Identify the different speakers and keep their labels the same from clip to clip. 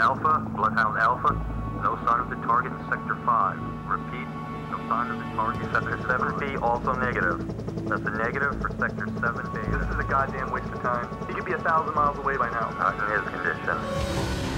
Speaker 1: Alpha, Bloodhound Alpha. No sign of the target in Sector 5. Repeat, no sign of the target. In Sector 7B, also negative. That's a negative for Sector 7B.
Speaker 2: This is a goddamn waste of time. He could be a thousand miles away by now.
Speaker 1: Not in his condition.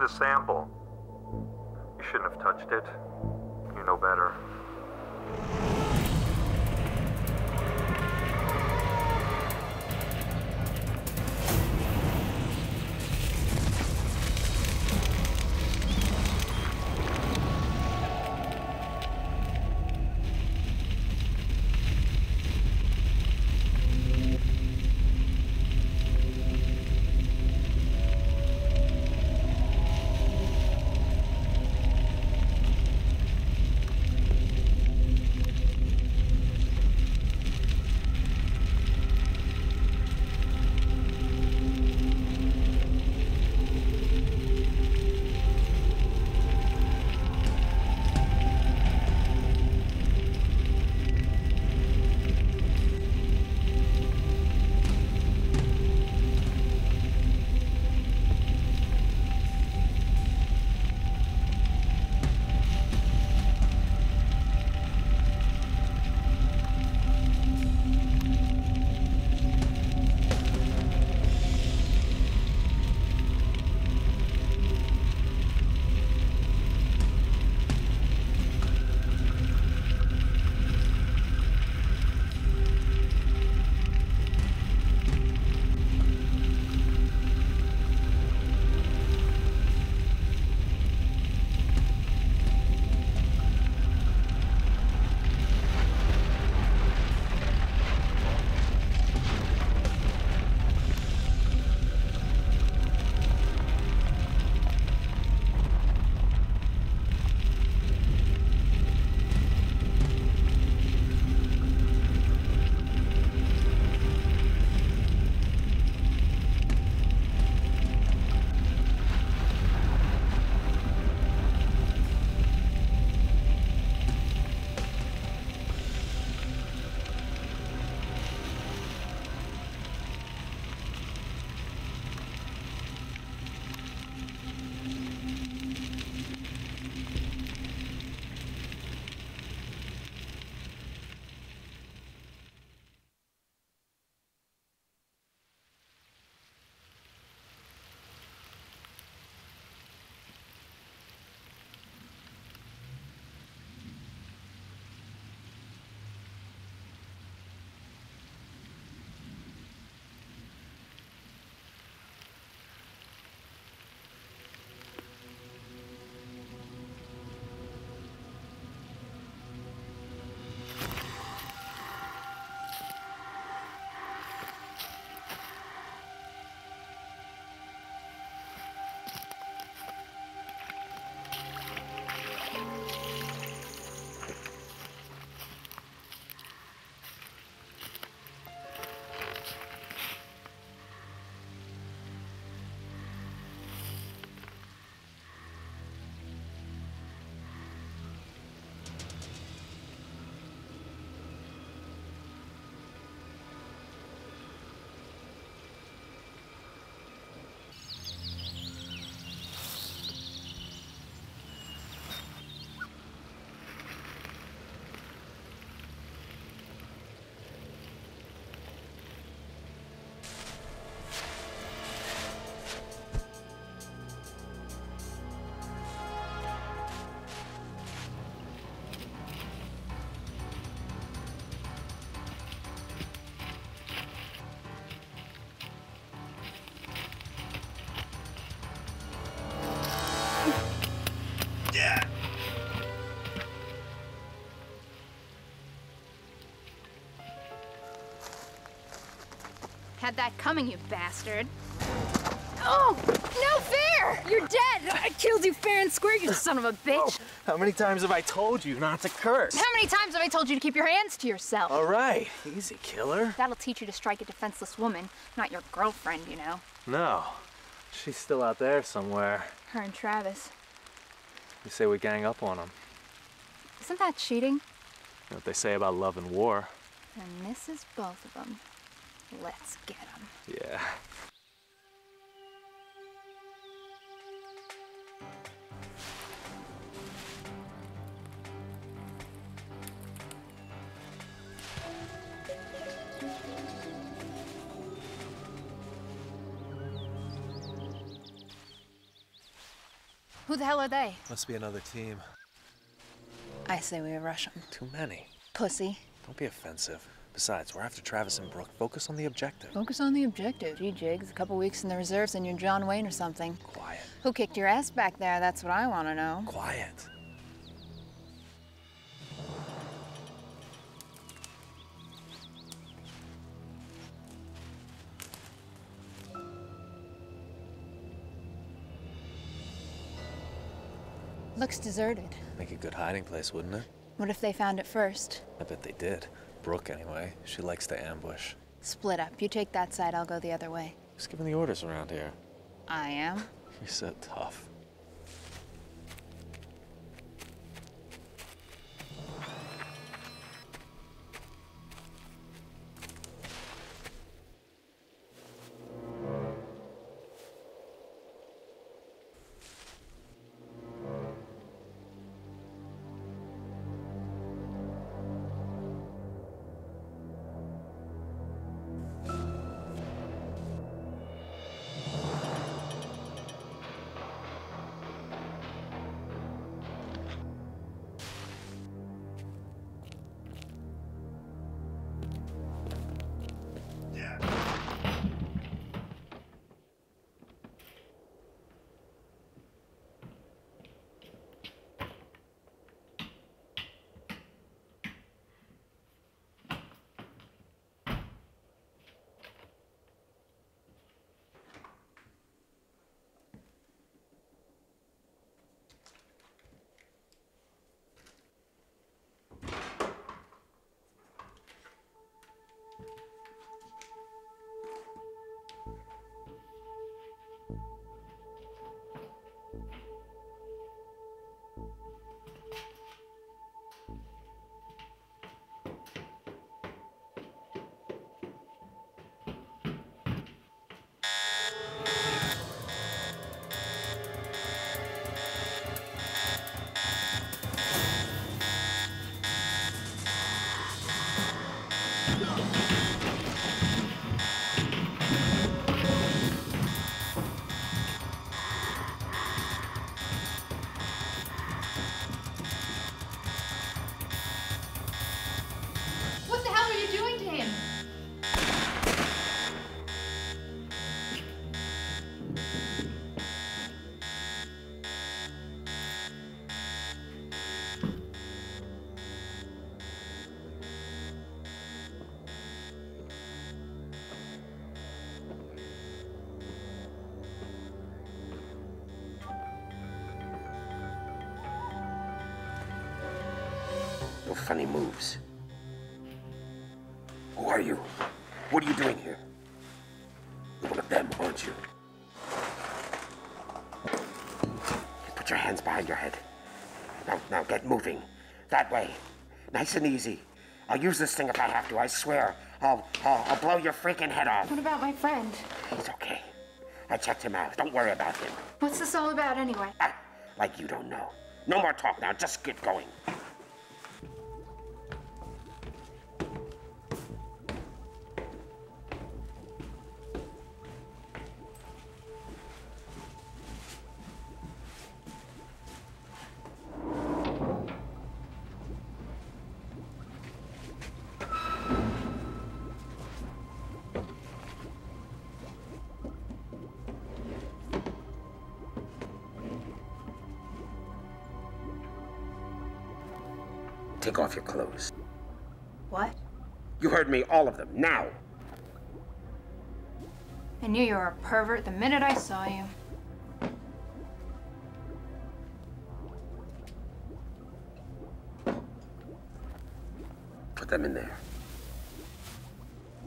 Speaker 1: The sample? You shouldn't have touched it.
Speaker 3: Had that coming, you bastard. Oh, no fair! You're dead! I killed you fair and square, you son of a bitch!
Speaker 4: Oh, how many times have I told you not to curse?
Speaker 3: How many times have I told you to keep your hands to yourself?
Speaker 4: All right, easy, killer.
Speaker 3: That'll teach you to strike a defenseless woman, not your girlfriend, you know.
Speaker 4: No, she's still out there somewhere.
Speaker 3: Her and Travis.
Speaker 4: You say we gang up on them.
Speaker 3: Isn't that cheating?
Speaker 4: You know what they say about love and war.
Speaker 3: And this is both of them. Let's get them.
Speaker 4: Yeah.
Speaker 3: Who the hell are they?
Speaker 4: Must be another team.
Speaker 3: I say we rush them.
Speaker 4: Too many.
Speaker 3: Pussy.
Speaker 4: Don't be offensive. Besides, we're after Travis and Brooke. Focus on the objective.
Speaker 3: Focus on the objective. Gee, Jigs, a couple weeks in the reserves and you're John Wayne or something.
Speaker 4: Quiet.
Speaker 3: Who kicked your ass back there? That's what I want to know.
Speaker 4: Quiet.
Speaker 3: Looks deserted.
Speaker 4: Make a good hiding place, wouldn't it?
Speaker 3: What if they found it first?
Speaker 4: I bet they did. Brooke, anyway. She likes to ambush.
Speaker 3: Split up. You take that side, I'll go the other way.
Speaker 4: Who's giving the orders around here?
Speaker 3: I am.
Speaker 4: You're so tough.
Speaker 5: Your head. Now, now get moving. That way. Nice and easy. I'll use this thing if I have to, I swear. I'll, I'll, I'll blow your freaking head off.
Speaker 3: What about my friend?
Speaker 5: He's okay. I checked him out. Don't worry about him.
Speaker 3: What's this all about anyway?
Speaker 5: Ah, like you don't know. No more talk now. Just get going. Take off your clothes.
Speaker 3: What?
Speaker 5: You heard me, all of them, now.
Speaker 3: I knew you were a pervert the minute I saw you.
Speaker 5: Put them in there.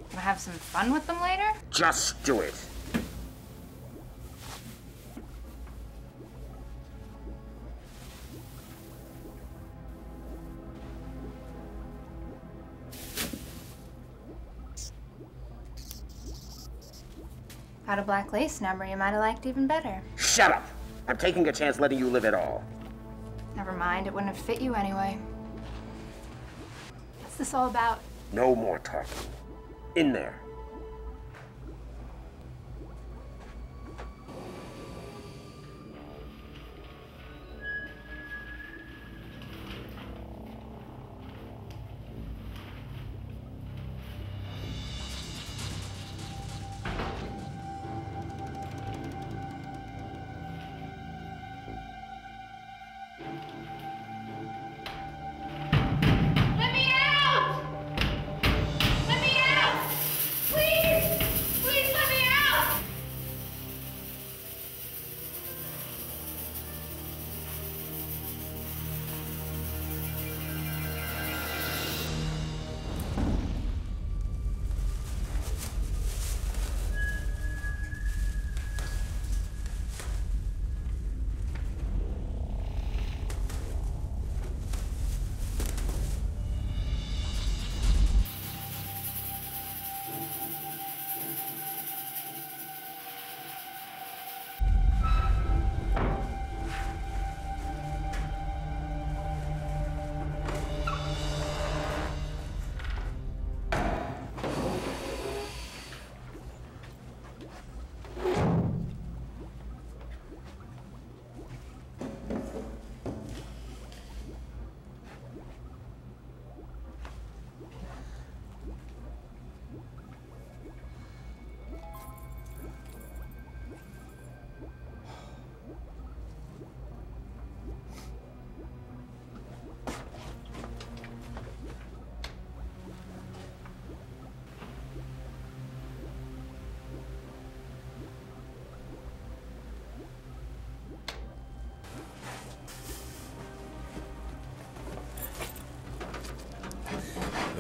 Speaker 3: Gonna have some fun with them later?
Speaker 5: Just do it.
Speaker 3: Got a black lace number you might have liked even better.
Speaker 5: Shut up! I'm taking a chance letting you live at all.
Speaker 3: Never mind, it wouldn't have fit you anyway. What's this all about?
Speaker 5: No more talking. In there.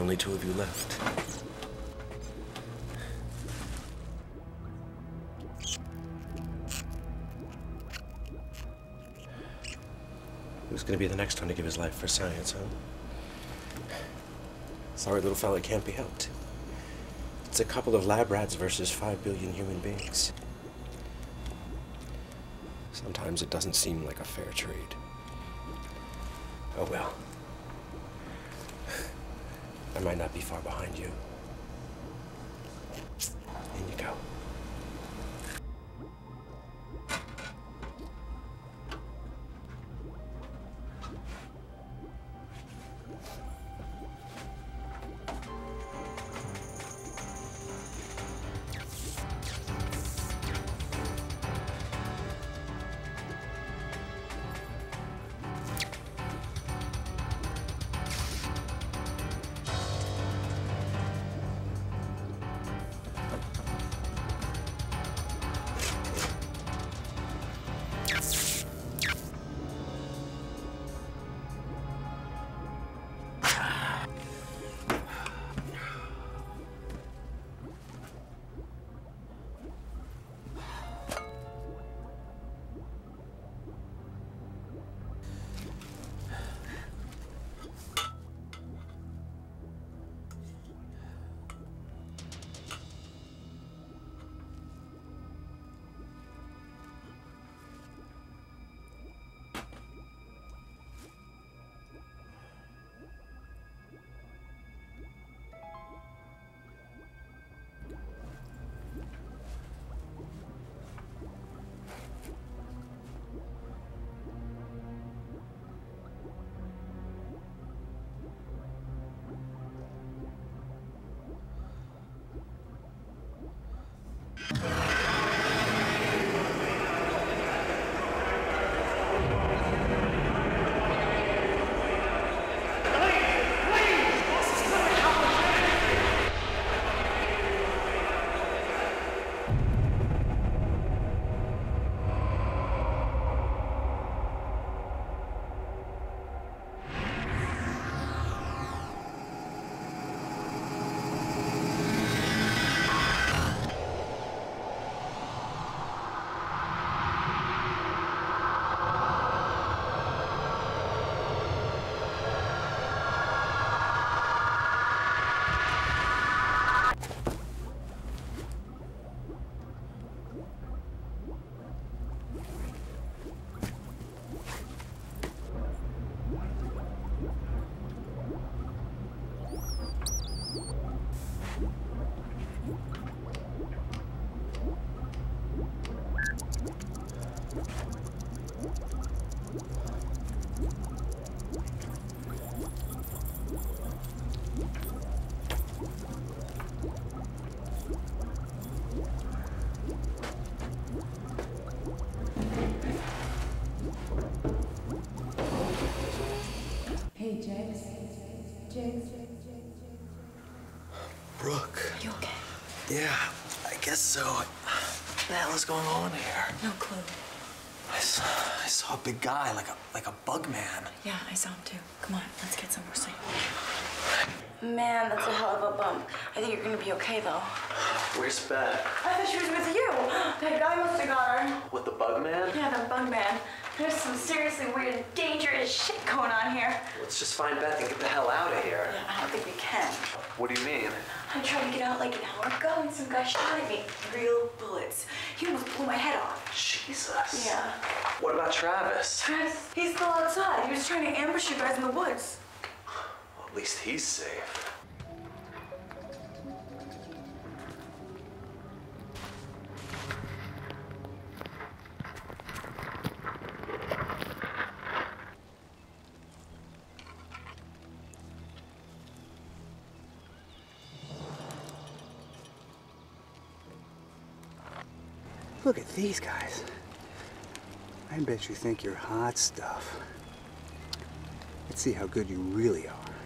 Speaker 6: Only two of you left. Who's gonna be the next one to give his life for science, huh? Sorry, little fella can't be helped. It's a couple of lab rats versus five billion human beings. Sometimes it doesn't seem like a fair trade. Oh well. Might not be far behind you.
Speaker 4: Hell is going on here?
Speaker 7: No clue.
Speaker 4: I saw, I saw a big guy, like a like a bug man.
Speaker 7: Yeah, I saw him too. Come on, let's get some more sleep.
Speaker 8: Man, that's a hell of a bump. I think you're gonna be okay though.
Speaker 4: Where's Beth?
Speaker 8: I thought she was with you. That guy must have got her.
Speaker 4: With the bug man?
Speaker 8: Yeah, the bug man. There's some seriously weird, dangerous shit going on here.
Speaker 4: Let's just find Beth and get the hell out of here.
Speaker 8: Yeah, I don't think we can.
Speaker 4: What do you mean?
Speaker 8: I tried to get out like an hour ago and some guy shot at me. Real bullets. He almost blew my head off.
Speaker 4: Jesus.
Speaker 8: Yeah.
Speaker 4: What about Travis?
Speaker 8: Travis, he's still outside. He was trying to ambush you guys in the woods.
Speaker 4: Well, at least he's safe.
Speaker 9: Look at these guys. I bet you think you're hot stuff. Let's see how good you really are.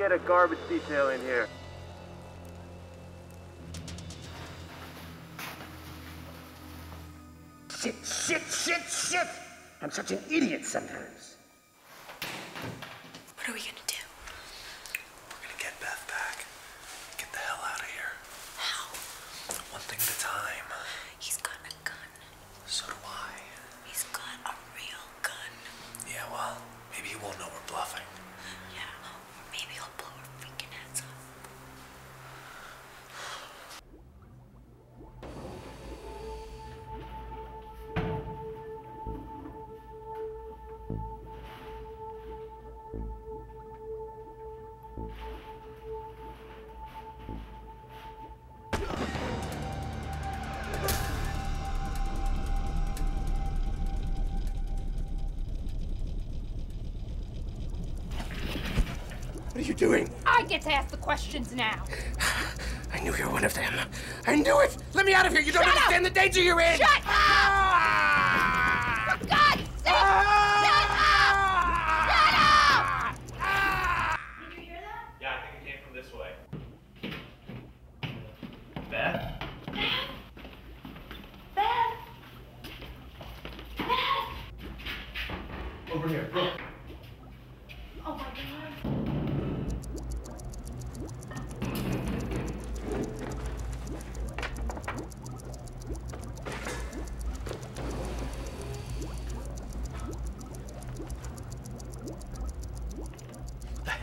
Speaker 10: Get a garbage detail in here.
Speaker 5: Shit, shit, shit, shit! I'm such an idiot sometimes.
Speaker 4: Get
Speaker 11: to ask the questions now.
Speaker 5: I knew you were one of them. I knew it! Let me out of here! You don't
Speaker 11: Shut
Speaker 5: understand the danger you're in!
Speaker 11: Shut up!
Speaker 5: Ah!
Speaker 11: For God's sake! Shut up! Shut up! Ah! Did you hear that?
Speaker 12: Yeah, I think it came from this way. Beth?
Speaker 8: Beth!
Speaker 12: Over here, Brooke.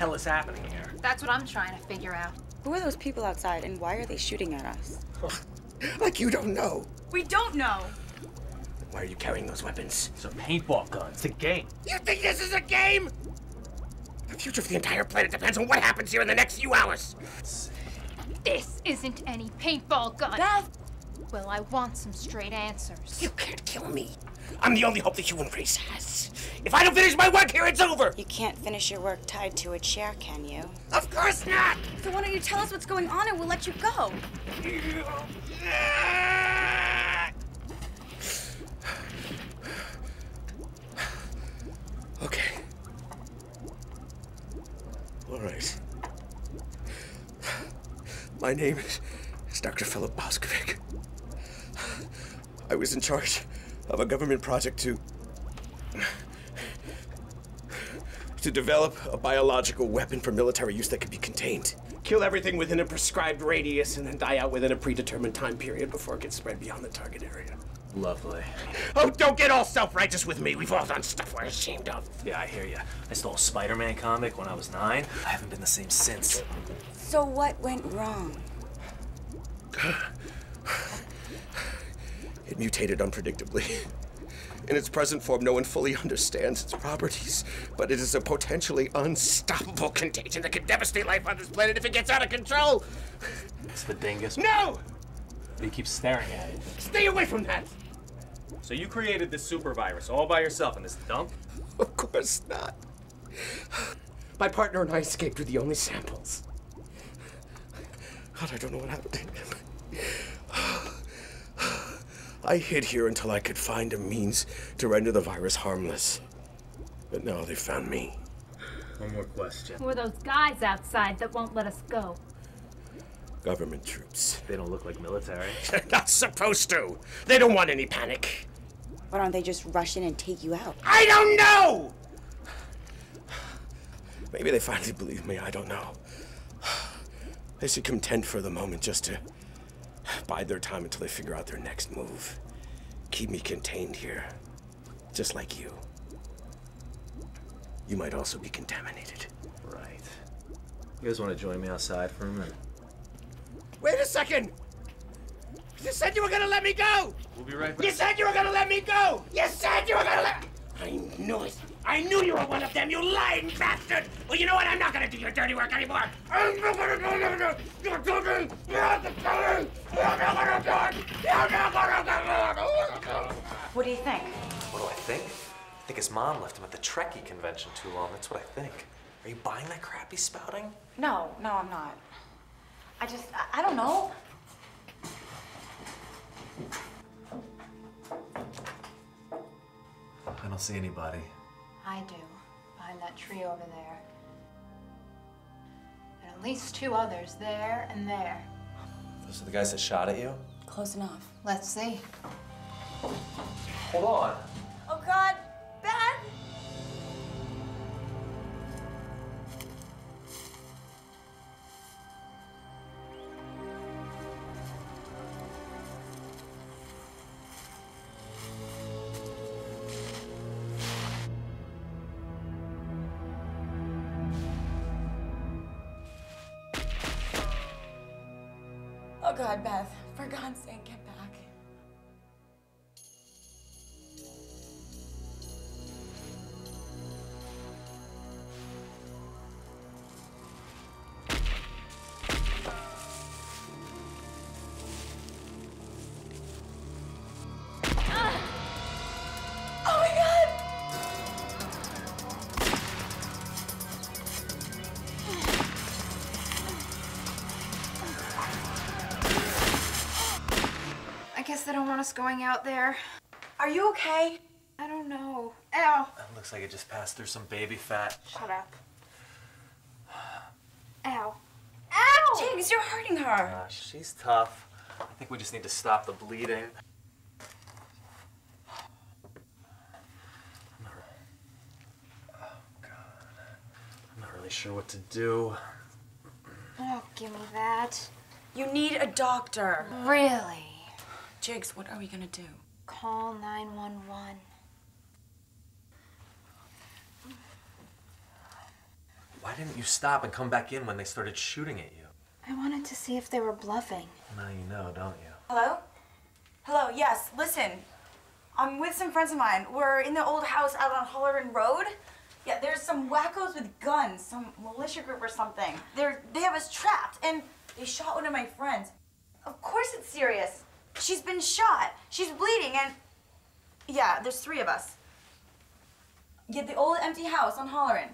Speaker 4: Hell is happening here?
Speaker 11: That's what I'm trying to figure out.
Speaker 8: Who are those people outside and why are they shooting at us?
Speaker 5: Like you don't know.
Speaker 8: We don't know.
Speaker 5: Why are you carrying those weapons?
Speaker 12: It's a paintball gun. It's a game.
Speaker 5: You think this is a game? The future of the entire planet depends on what happens here in the next few hours.
Speaker 11: This isn't any paintball gun.
Speaker 8: Beth!
Speaker 11: Well, I want some straight answers.
Speaker 5: You can't kill me. I'm the only hope the human race has. If I don't finish my work here, it's over.
Speaker 8: You can't finish your work tied to a chair, can you?
Speaker 5: Of course not.
Speaker 8: So why don't you tell us what's going on and we'll let you go?
Speaker 5: Okay. All right. My name is, is Dr. Philip Boskovic. I was in charge of a government project to to
Speaker 6: to develop a biological weapon for military use that could be contained. Kill everything within a prescribed radius and then die out within a predetermined time period before it gets spread beyond the target area.
Speaker 4: Lovely.
Speaker 6: Oh, don't get all self-righteous with me. We've all done stuff we're ashamed of.
Speaker 4: Yeah, I hear you. I stole a Spider-Man comic when I was nine. I haven't been the same since.
Speaker 13: So what went wrong?
Speaker 6: It mutated unpredictably. In its present form, no one fully understands its properties, but it is a potentially unstoppable contagion that could devastate life on this planet if it gets out of control.
Speaker 4: It's the dingus.
Speaker 6: No!
Speaker 4: He keeps staring at it.
Speaker 6: Stay away from that!
Speaker 4: So you created this super virus all by yourself in this dump?
Speaker 6: Of course not. My partner and I escaped with the only samples. God, I don't know what happened to him. I hid here until I could find a means to render the virus harmless. But now they found me.
Speaker 4: One more question.
Speaker 3: Who are those guys outside that won't let us go?
Speaker 6: Government troops.
Speaker 4: They don't look like military.
Speaker 6: They're not supposed to. They don't want any panic.
Speaker 13: Why don't they just rush in and take you out?
Speaker 6: I don't know! Maybe they finally believe me, I don't know. They should content for the moment just to bide their time until they figure out their next move. Keep me contained here, just like you. You might also be contaminated.
Speaker 4: Right. You guys want to join me outside for a minute?
Speaker 6: Wait a second! You said you were gonna let me go!
Speaker 4: We'll be right back.
Speaker 6: You said you were gonna let me go! You said you were gonna let I knew it! I knew you were one of them, you lying bastard! Well, you know what? I'm not gonna do your dirty work anymore! I'm not gonna do it! You're dirty! You're not the dirty! You're not gonna do it! You're not gonna do it!
Speaker 8: What do you think?
Speaker 4: What do I think? I think his mom left him at the Trekkie convention too long. That's what I think. Are you buying that crap he's spouting?
Speaker 8: No, no, I'm not. I just, I, I don't know.
Speaker 4: I don't see anybody.
Speaker 3: I do, behind that tree over there. And at least two others there and there.
Speaker 4: Those are the guys that shot at you?
Speaker 13: Close enough.
Speaker 3: Let's see.
Speaker 4: Hold on.
Speaker 8: Oh God,
Speaker 3: they don't want us going out there.
Speaker 8: Are you okay?
Speaker 3: I don't know. Ow!
Speaker 4: That looks like it just passed through some baby fat.
Speaker 3: Shut up. Ow. Ow!
Speaker 8: James, you're hurting her.
Speaker 4: Uh, she's tough. I think we just need to stop the bleeding. I'm not, oh, God. I'm not really sure what to do.
Speaker 3: Oh, give me that.
Speaker 8: You need a doctor.
Speaker 3: Really?
Speaker 13: Jigs, what are we gonna do?
Speaker 3: Call 911.
Speaker 4: Why didn't you stop and come back in when they started shooting at you?
Speaker 3: I wanted to see if they were bluffing.
Speaker 4: Now you know, don't you?
Speaker 8: Hello? Hello, yes, listen. I'm with some friends of mine. We're in the old house out on Holleran Road. Yeah, there's some wackos with guns, some militia group or something. They're they have us trapped and they shot one of my friends. Of course it's serious. She's been shot. She's bleeding and yeah, there's three of us. Yeah, the old empty house on Holleran.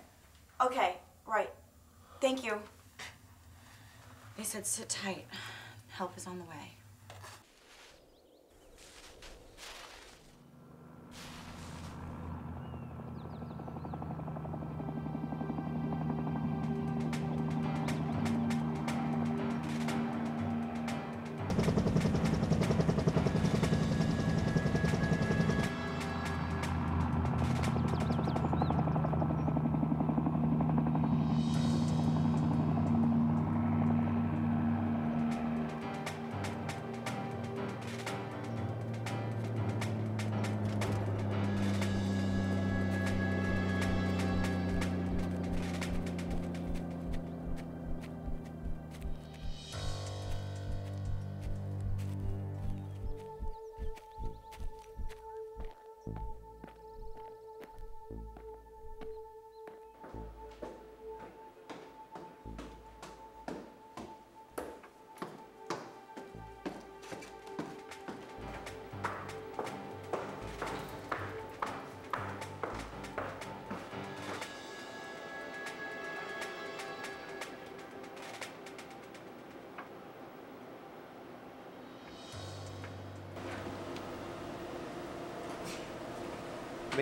Speaker 8: Okay, right. Thank you.
Speaker 13: They said sit tight. Help is on the way.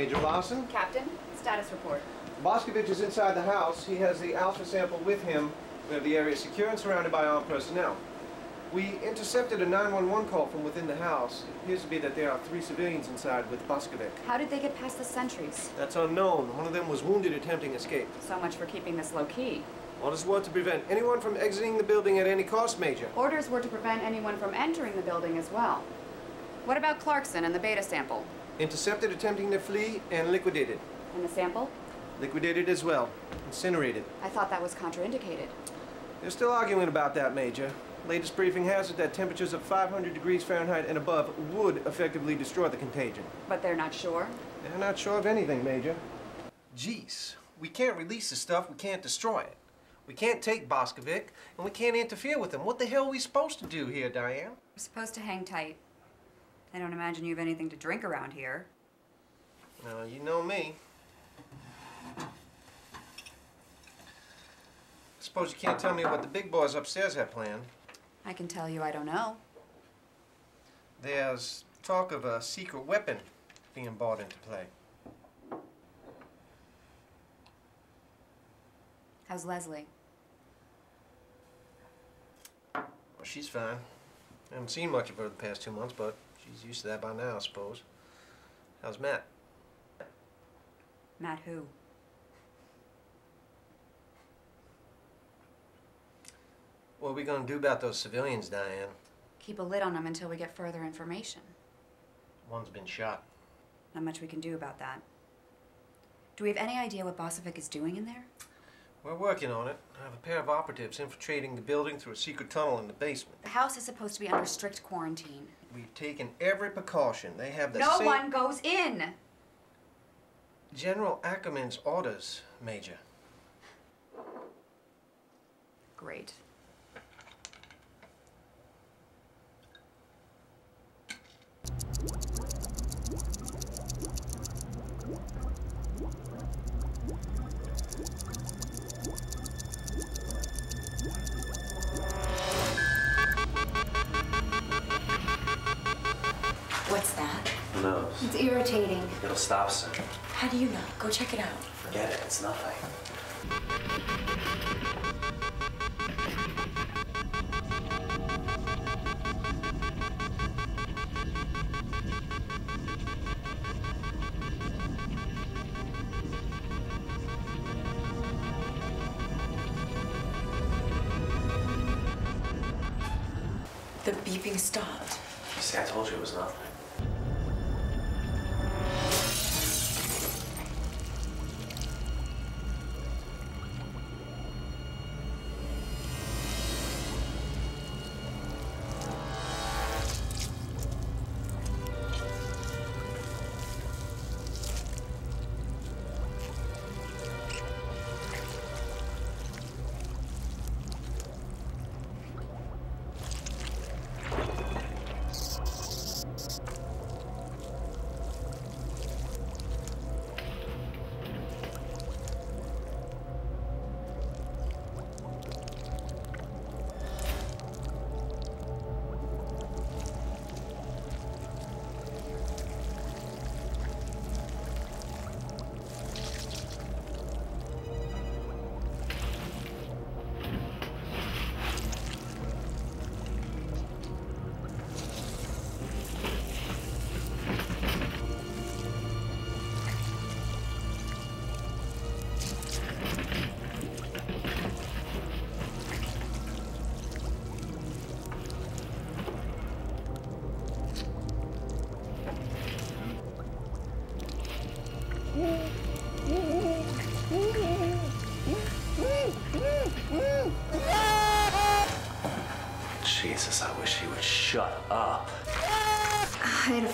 Speaker 10: Major Lawson?
Speaker 14: Captain, status report.
Speaker 10: Boscovich is inside the house. He has the alpha sample with him. We have the area secure and surrounded by armed personnel. We intercepted a 911 call from within the house. It appears to be that there are three civilians inside with Boscovich.
Speaker 14: How did they get past the sentries?
Speaker 10: That's unknown. One of them was wounded attempting escape.
Speaker 14: So much for keeping this low key.
Speaker 10: Orders were to prevent anyone from exiting the building at any cost, Major.
Speaker 14: Orders were to prevent anyone from entering the building as well. What about Clarkson and the beta sample?
Speaker 10: Intercepted attempting to flee and liquidated.
Speaker 14: And the sample?
Speaker 10: Liquidated as well. Incinerated.
Speaker 14: I thought that was contraindicated.
Speaker 10: They're still arguing about that, Major. Latest briefing has it that temperatures of 500 degrees Fahrenheit and above would effectively destroy the contagion.
Speaker 14: But they're not sure?
Speaker 10: They're not sure of anything, Major. Jeez, we can't release the stuff, we can't destroy it. We can't take Boskovic, and we can't interfere with him. What the hell are we supposed to do here, Diane?
Speaker 14: We're supposed to hang tight. I don't imagine you have anything to drink around here.
Speaker 10: Well, you know me. I suppose you can't tell me what the big boys upstairs have planned.
Speaker 14: I can tell you I don't know.
Speaker 10: There's talk of a secret weapon being brought into play.
Speaker 14: How's Leslie?
Speaker 10: Well, she's fine. I haven't seen much of her the past two months, but she's used to that by now, I suppose. How's Matt?
Speaker 14: Matt who?
Speaker 10: What are we gonna do about those civilians, Diane?
Speaker 14: Keep a lid on them until we get further information.
Speaker 10: One's been shot.
Speaker 14: Not much we can do about that. Do we have any idea what Boscovich is doing in there?
Speaker 10: We're working on it. I have a pair of operatives infiltrating the building through a secret tunnel in the basement.
Speaker 14: The house is supposed to be under strict quarantine.
Speaker 10: We've taken every precaution. They have the
Speaker 14: no
Speaker 10: same...
Speaker 14: one goes in!
Speaker 10: General Ackerman's orders, Major.
Speaker 14: Great.
Speaker 3: It's irritating.
Speaker 4: It'll stop soon.
Speaker 13: How do you know? Go check it out.
Speaker 4: Forget it. It's nothing.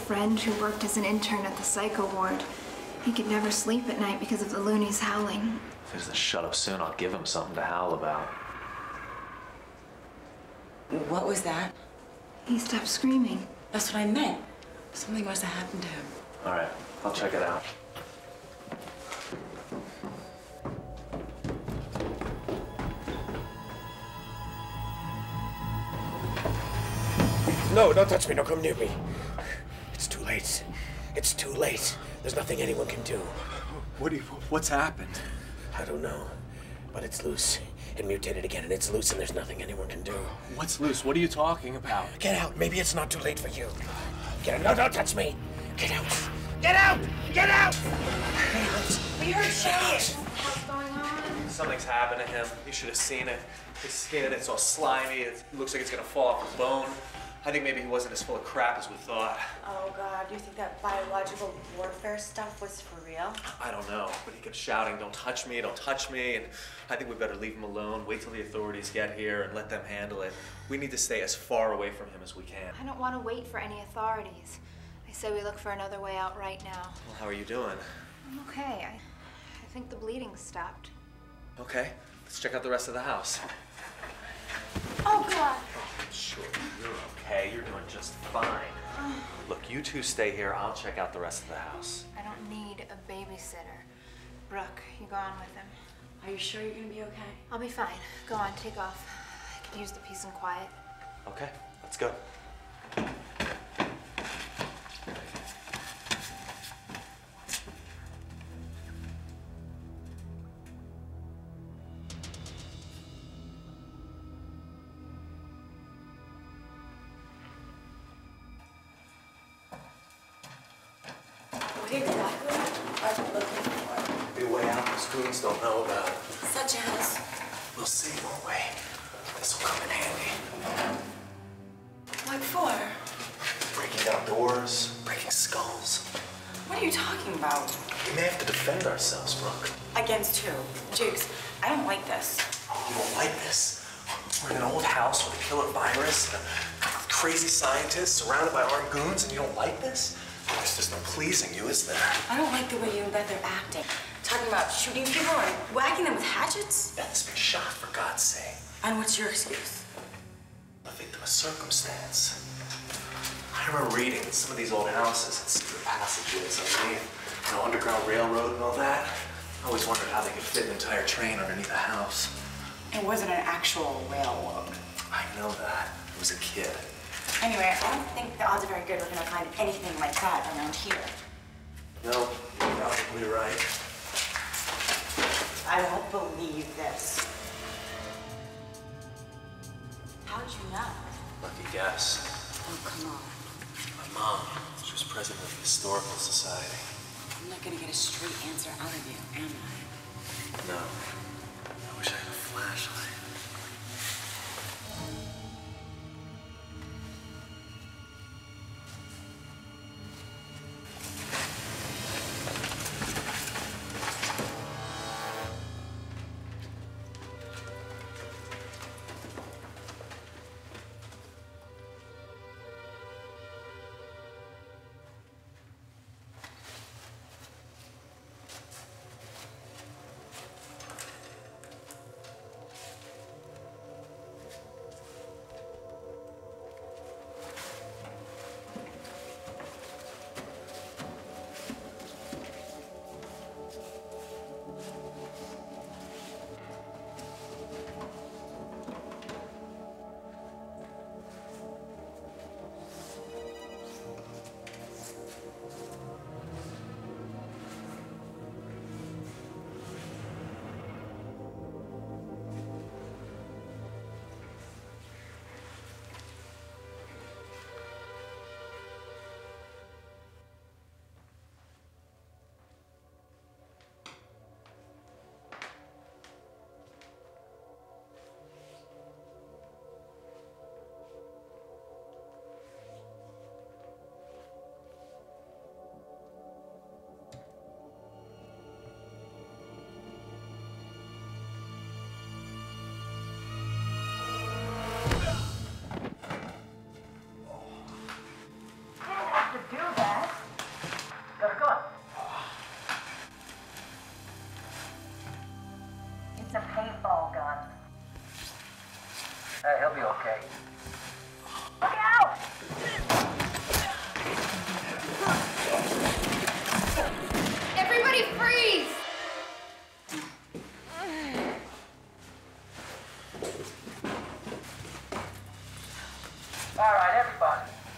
Speaker 3: Friend who worked as an intern at the psycho ward. He could never sleep at night because of the loonies howling.
Speaker 4: If he doesn't shut up soon, I'll give him something to howl about.
Speaker 13: What was that?
Speaker 3: He stopped screaming.
Speaker 13: That's what I meant. Something must have happened to him.
Speaker 4: All right, I'll check it out.
Speaker 6: No, don't touch me. Don't come near me. It's too late. It's too late. There's nothing anyone can do.
Speaker 15: What do you, what's happened?
Speaker 6: I don't know. But it's loose. It mutated again, and it's loose, and there's nothing anyone can do.
Speaker 15: What's loose? What are you talking about?
Speaker 6: Get out. Maybe it's not too late for you. Get out. No, don't touch me. Get out. Get out! Get out!
Speaker 8: We heard shit. What's going on?
Speaker 4: Something's happened to him. You should have seen it. His skin, it's all slimy. It looks like it's gonna fall off his bone. I think maybe he wasn't as full of crap as we thought.
Speaker 8: Oh god, do you think that biological warfare stuff was for real?
Speaker 4: I don't know, but he kept shouting, don't touch me, don't touch me, and I think we better leave him alone, wait till the authorities get here and let them handle it. We need to stay as far away from him as we can.
Speaker 3: I don't want to wait for any authorities. I say we look for another way out right now.
Speaker 4: Well, how are you doing?
Speaker 3: I'm okay. I, I think the bleeding stopped.
Speaker 4: Okay, let's check out the rest of the house.
Speaker 3: Oh god!
Speaker 4: Sure, you're okay. You're doing just fine. Look, you two stay here. I'll check out the rest of the house.
Speaker 3: I don't need a babysitter. Brooke, you go on with him.
Speaker 8: Are you sure you're gonna be okay?
Speaker 3: I'll be fine. Go on, take off. I could use the peace and quiet.
Speaker 4: Okay, let's go. Surrounded by armed goons, and you don't like this? There's just no pleasing you, is there?
Speaker 8: I don't like the way you and Beth are acting. Talking about shooting people and whacking them with hatchets?
Speaker 4: Beth's been shot, for God's sake.
Speaker 8: And what's your excuse?
Speaker 4: A victim of circumstance. I remember reading some of these old houses and secret passages underneath, you know, Underground Railroad and all that. I always wondered how they could fit an entire train underneath a house.
Speaker 8: It wasn't an actual railroad.
Speaker 4: I know that. I was a kid.
Speaker 8: Anyway, I don't think the odds are very good we're gonna find anything like that around here.
Speaker 4: No, you're probably right.
Speaker 8: I don't believe this. How'd you know?
Speaker 4: Lucky guess.
Speaker 8: Oh, come on.
Speaker 4: My mom, she was president of the Historical Society.
Speaker 8: I'm not gonna get a straight answer out of you, am I?
Speaker 4: No. I wish I had a flashlight.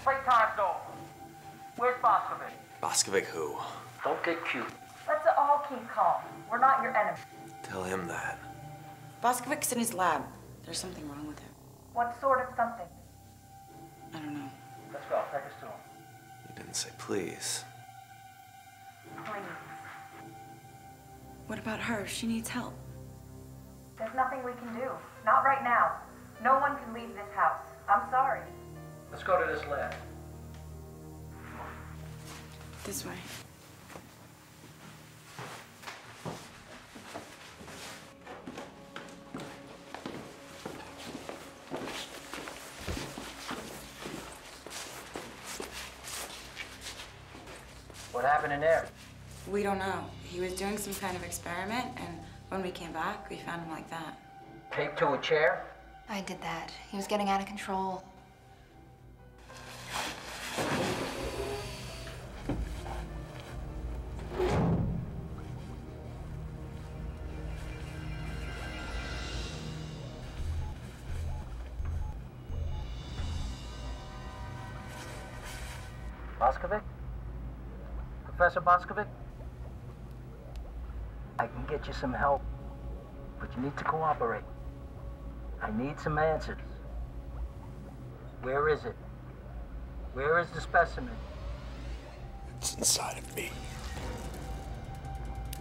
Speaker 2: All right, everybody. Playtime's over. Where's Boscovich?
Speaker 4: Boskovic who?
Speaker 9: Don't get cute.
Speaker 16: Let's all keep calm. We're not your enemy.
Speaker 4: Tell him that.
Speaker 13: Boscovich's in his lab. There's something wrong with him.
Speaker 16: What sort of something?
Speaker 13: I don't know.
Speaker 9: Let's go. Take us to him.
Speaker 4: You didn't say please.
Speaker 16: Please.
Speaker 13: What about her? She needs help.
Speaker 16: There's nothing we can do. Not right now. No one can leave this house. I'm sorry.
Speaker 9: Let's go to this lab.
Speaker 13: This way.
Speaker 9: What happened in there?
Speaker 13: We don't know. He was doing some kind of experiment, and when we came back, we found him like that.
Speaker 9: Taped to a chair?
Speaker 3: I did that. He was getting out of control.
Speaker 9: Professor Boskovic? I can get you some help, but you need to cooperate. I need some answers. Where is it? Where is the specimen?
Speaker 6: It's inside of me.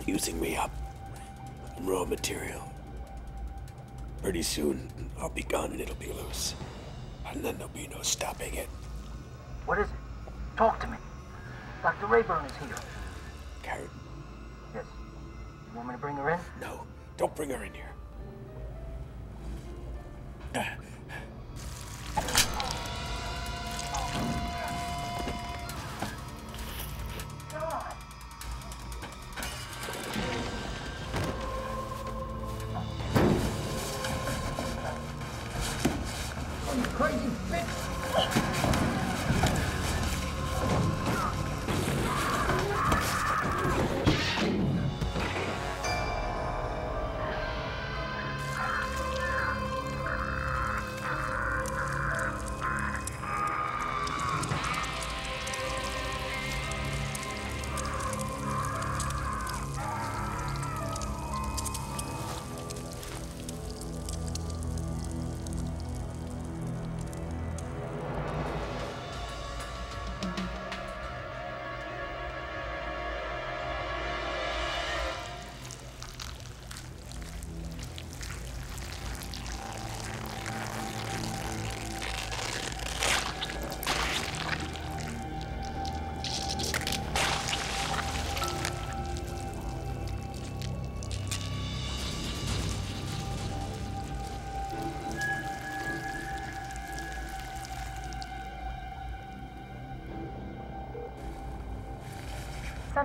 Speaker 6: Using me up. I'm raw material. Pretty soon, I'll be gone and it'll be loose. And then there'll be no stopping it.
Speaker 9: What is it? Talk to me. Dr. Rayburn is here.
Speaker 6: Karen,
Speaker 9: Yes. You want me to bring her in?
Speaker 6: no, don't bring her in here.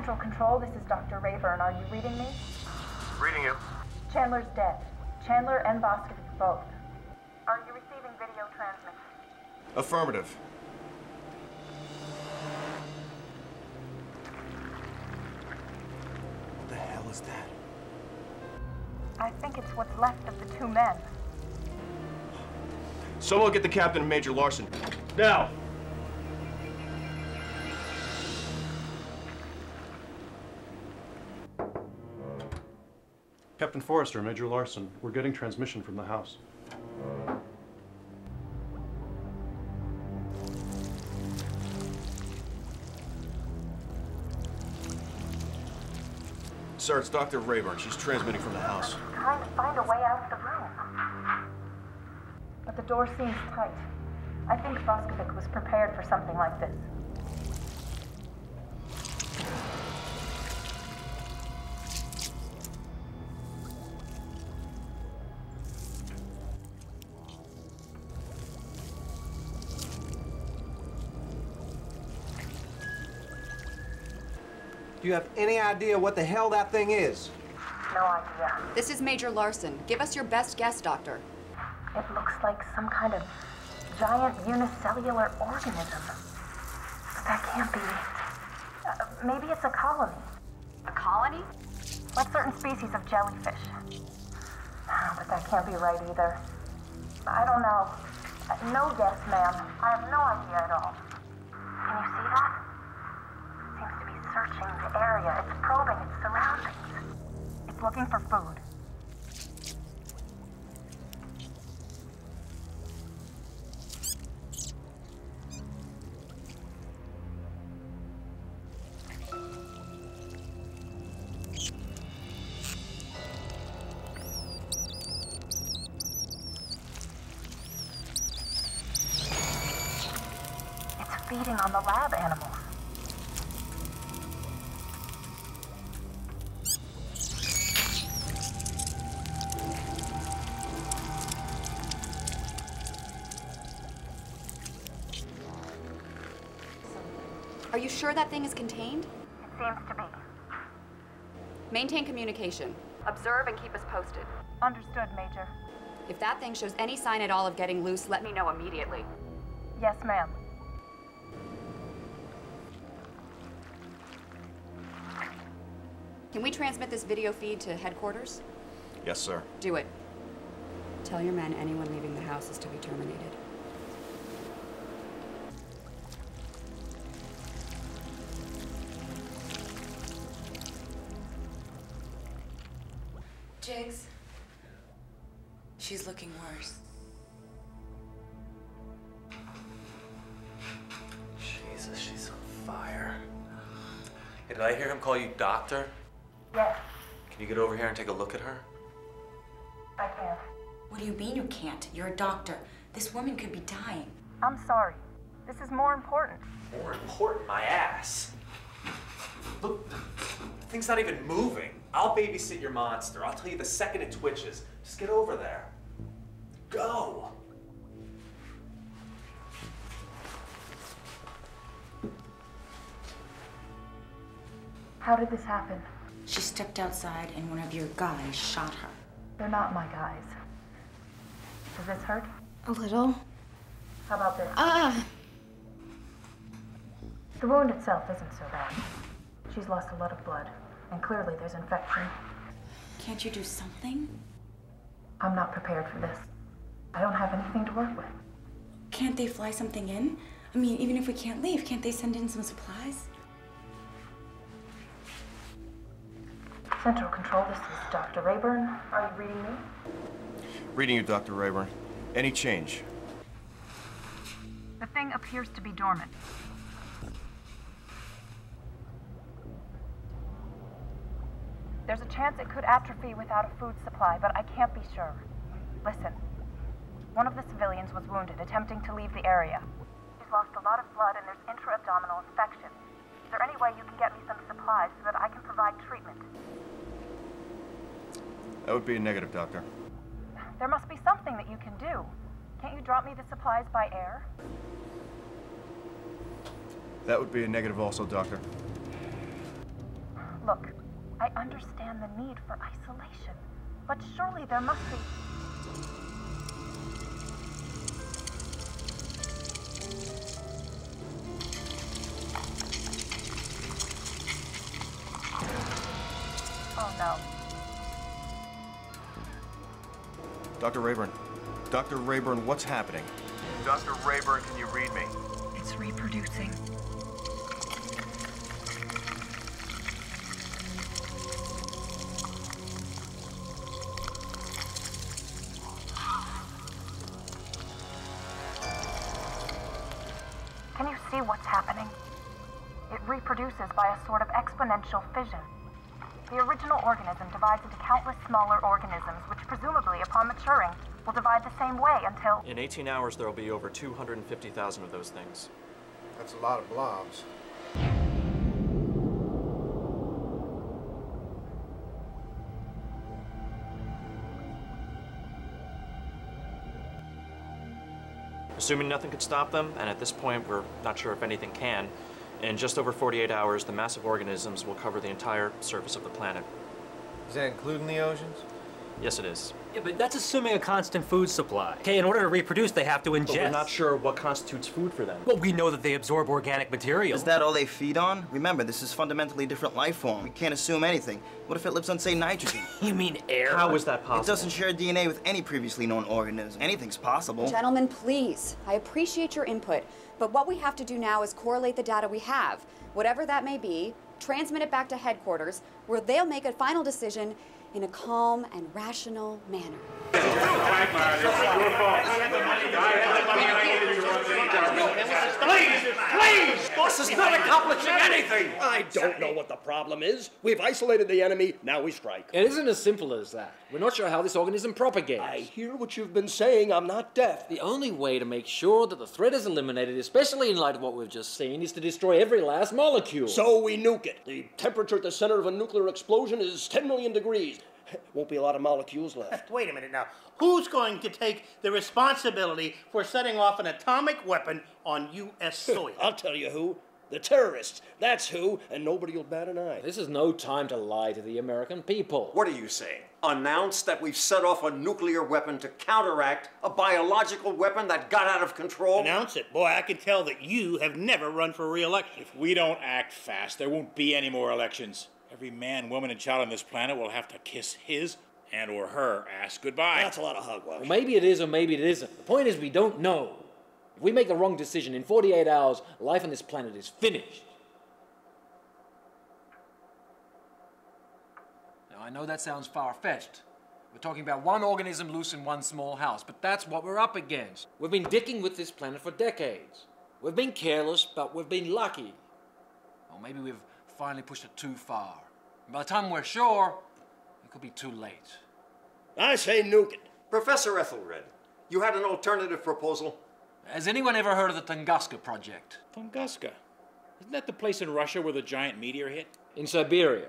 Speaker 16: Central Control, this is Dr. Rayburn. Are you reading me?
Speaker 10: Reading you.
Speaker 16: Chandler's dead. Chandler and Boscovich both. Are you receiving video transmission?
Speaker 10: Affirmative.
Speaker 4: What the hell is that?
Speaker 16: I think it's what's left of the two men.
Speaker 10: Someone get the captain and Major Larson. Now!
Speaker 17: Forrester, Major Larson, we're getting transmission from the house.
Speaker 10: Sir, it's Dr. Rayburn. She's transmitting from the house.
Speaker 16: Trying to find a way out of the room. But the door seems tight. I think Boscovich was prepared for something like this.
Speaker 10: Do you have any idea what the hell that thing is?
Speaker 16: No idea.
Speaker 14: This is Major Larson. Give us your best guess, Doctor.
Speaker 16: It looks like some kind of giant unicellular organism. But that can't be. Uh, maybe it's a colony.
Speaker 14: A colony?
Speaker 16: Like certain species of jellyfish. Ah, But that can't be right either. I don't know. Uh, No guess, ma'am. I have no idea at all. Can you see that? Searching the area. It's probing its surroundings. It's looking for food. It's feeding on the lab animals.
Speaker 14: Sure that thing is contained?
Speaker 16: It seems to be.
Speaker 14: Maintain communication. Observe and keep us posted.
Speaker 16: Understood, Major.
Speaker 14: If that thing shows any sign at all of getting loose, let me know immediately.
Speaker 16: Yes, ma'am.
Speaker 14: Can we transmit this video feed to headquarters?
Speaker 18: Yes, sir.
Speaker 14: Do it. Tell your men anyone leaving the house is to be terminated.
Speaker 4: And take a look at her?
Speaker 16: I can't.
Speaker 13: What do you mean you can't? You're a doctor. This woman could be dying.
Speaker 16: I'm sorry. This is more important.
Speaker 4: More important, my ass. Look, the thing's not even moving. I'll babysit your monster. I'll tell you the second it twitches. Just get over there. Go.
Speaker 16: How did this happen?
Speaker 13: She stepped outside and one of your guys shot her.
Speaker 16: They're not my guys. Does this hurt?
Speaker 13: A little.
Speaker 16: How about this?
Speaker 13: Ah!
Speaker 16: The wound itself isn't so bad. She's lost a lot of blood, and clearly there's infection.
Speaker 13: Can't you do something?
Speaker 16: I'm not prepared for this. I don't have anything to work with.
Speaker 13: Can't they fly something in? I mean, even if we can't leave, can't they send in some supplies?
Speaker 16: Central Control, this is Dr. Rayburn. Are you reading me?
Speaker 18: Reading you, Dr. Rayburn. Any change?
Speaker 16: The thing appears to be dormant. There's a chance it could atrophy without a food supply, but I can't be sure. Listen, one of the civilians was wounded attempting to leave the area. He's lost a lot of blood and there's intra-abdominal infection. Is there any way you can get me some supplies so that I can provide treatment?
Speaker 18: That would be a negative, Doctor.
Speaker 16: There must be something that you can do. Can't you drop me the supplies by air?
Speaker 18: That would be a negative also, Doctor.
Speaker 16: Look, I understand the need for isolation, but surely there must be. Oh no.
Speaker 18: Dr. Rayburn. Dr. Rayburn, what's happening?
Speaker 2: Dr. Rayburn, can you read me?
Speaker 16: It's reproducing. Can you see what's happening? It reproduces by a sort of exponential fission. The original organism divides into countless smaller organisms, which presumably, upon maturing, will divide the same way until.
Speaker 19: In 18 hours, there will be over 250,000 of those things.
Speaker 10: That's a lot of blobs.
Speaker 19: Assuming nothing could stop them, and at this point we're not sure if anything can, in just over 48 hours, the massive organisms will cover the entire surface of the planet.
Speaker 10: Is that including the oceans?
Speaker 19: Yes, it is.
Speaker 9: Yeah, but that's assuming a constant food supply. Okay, in order to reproduce, they have to ingest.
Speaker 19: But we're not sure what constitutes food for them.
Speaker 9: Well, we know that they absorb organic material.
Speaker 15: Is that all they feed on? Remember, this is fundamentally different life form. We can't assume anything. What if it lives on, say, nitrogen?
Speaker 9: you mean air?
Speaker 19: How is that possible?
Speaker 15: It doesn't share DNA with any previously known organism. Anything's possible.
Speaker 14: Gentlemen, please. I appreciate your input, but what we have to do now is correlate the data we have, whatever that may be, transmit it back to headquarters, where they'll make a final decision in a calm and rational manner.
Speaker 20: Please, please! Boss is not accomplishing anything!
Speaker 21: I don't know what the problem is. We've isolated the enemy, now we strike.
Speaker 22: It isn't as simple as that. We're not sure how this organism propagates.
Speaker 21: I hear what you've been saying. I'm not deaf.
Speaker 22: The only way to make sure that the threat is eliminated, especially in light of what we've just seen, is to destroy every last molecule.
Speaker 21: So we nuke it. The temperature at the center of a nuclear explosion is 10 million degrees. Won't be a lot of molecules left.
Speaker 20: Wait a minute now. Who's going to take the responsibility for setting off an atomic weapon on U.S. soil?
Speaker 21: I'll tell you who. The terrorists. That's who, and nobody will bat an eye.
Speaker 22: This is no time to lie to the American people.
Speaker 23: What are you saying? Announce that we've set off a nuclear weapon to counteract a biological weapon that got out of control?
Speaker 20: Announce it. Boy, I can tell that you have never run for re-election.
Speaker 24: If we don't act fast, there won't be any more elections. Every man, woman, and child on this planet will have to kiss his and or her ass goodbye.
Speaker 21: That's a lot of hogwash.
Speaker 22: Well, maybe it is or maybe it isn't. The point is we don't know. If we make the wrong decision, in 48 hours, life on this planet is finished. Now, I know that sounds far-fetched. We're talking about one organism loose in one small house, but that's what we're up against. We've been dicking with this planet for decades. We've been careless, but we've been lucky. Or maybe we've finally pushed it too far. And by the time we're sure, it could be too late.
Speaker 21: I say nuke it.
Speaker 23: Professor Ethelred, you had an alternative proposal?
Speaker 22: Has anyone ever heard of the Tunguska Project?
Speaker 24: Tunguska? Isn't that the place in Russia where the giant meteor hit?
Speaker 22: In Siberia.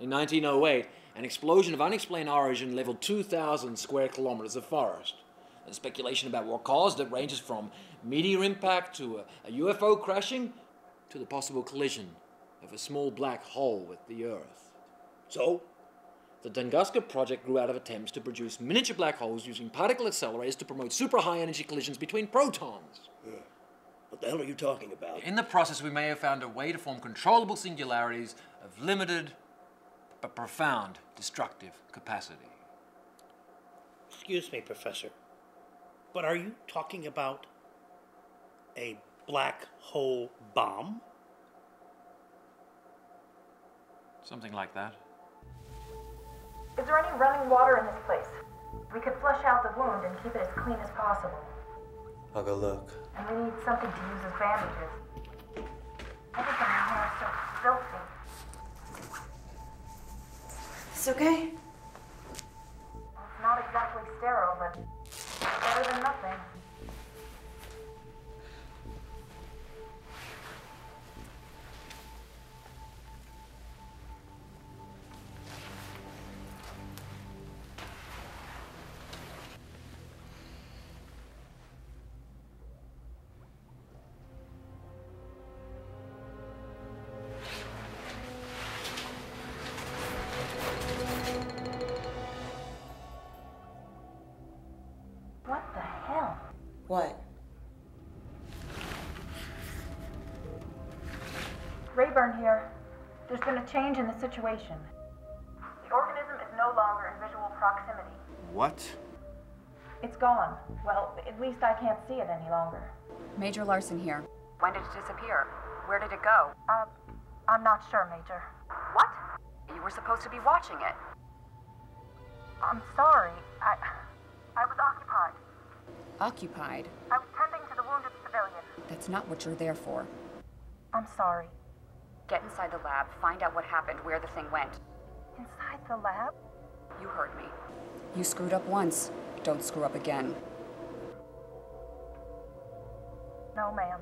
Speaker 22: In 1908, an explosion of unexplained origin leveled 2,000 square kilometers of forest. The speculation about what caused it ranges from meteor impact to a, a UFO crashing to the possible collision of a small black hole with the Earth.
Speaker 21: So?
Speaker 22: The Tunguska project grew out of attempts to produce miniature black holes using particle accelerators to promote super high energy collisions between protons.
Speaker 21: Yeah. What the hell are you talking about?
Speaker 22: In the process, we may have found a way to form controllable singularities of limited but profound destructive capacity.
Speaker 20: Excuse me, Professor, but are you talking about a black hole bomb?
Speaker 22: Something like that.
Speaker 16: Is there any running water in this place? We could flush out the wound and keep it as clean as possible.
Speaker 6: I'll go look.
Speaker 16: And we need something to use as bandages. Everything in here is so filthy.
Speaker 8: It's okay?
Speaker 16: It's not exactly sterile, but change in the situation. The organism is no longer in visual proximity.
Speaker 18: What?
Speaker 16: It's gone. Well, at least I can't see it any longer.
Speaker 14: Major Larson here.
Speaker 16: When did it disappear? Where did it go? Uh, I'm not sure, Major. What?
Speaker 14: You were supposed to be watching it.
Speaker 16: I'm sorry. I. I was occupied.
Speaker 14: Occupied?
Speaker 16: I was tending to the wounded civilian.
Speaker 14: That's not what you're there for.
Speaker 16: I'm sorry.
Speaker 14: Get inside the lab, find out what happened, where the thing went.
Speaker 16: Inside the lab?
Speaker 14: You heard me. You screwed up once. Don't screw up again.
Speaker 16: No, ma'am.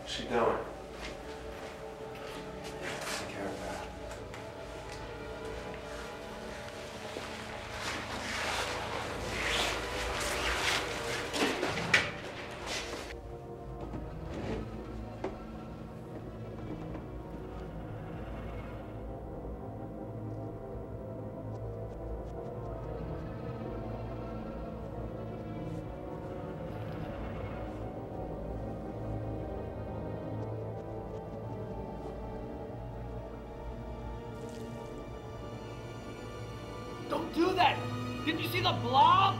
Speaker 6: What's she doing?
Speaker 25: Do that! Did you see the blob?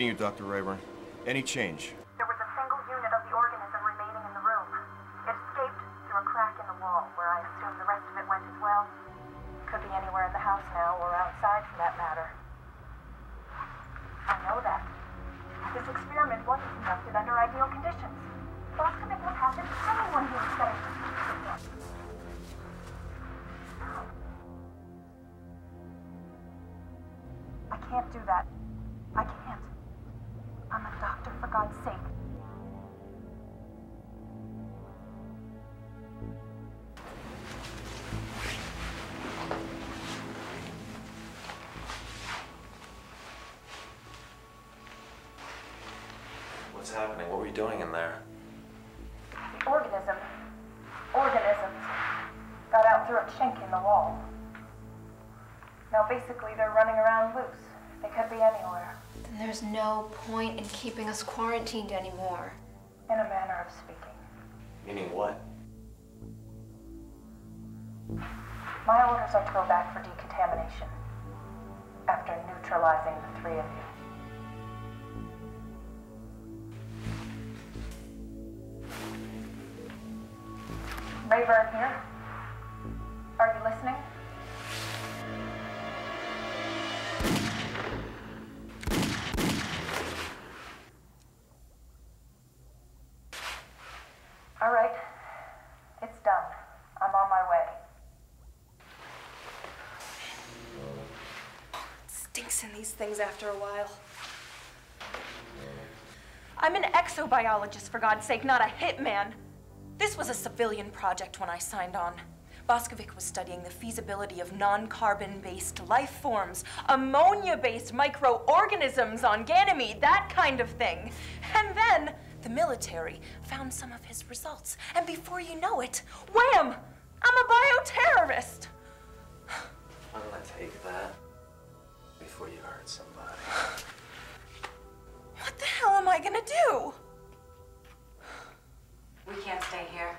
Speaker 16: Reading you, Dr. Rayburn. Any change?
Speaker 18: Keeping us quarantined anymore.
Speaker 26: In
Speaker 27: these things after a while. I'm an exobiologist, for God's sake, not a hitman. This was a civilian project when I signed on. Boscovic was studying the feasibility of non-carbon based life forms, ammonia based microorganisms on Ganymede, that kind of thing. And then the military found some of his results, and before you know it, wham! I'm a bioterrorist!
Speaker 4: I'm gonna take that before you hurt somebody.
Speaker 27: What the hell am I gonna do?
Speaker 8: We can't stay here.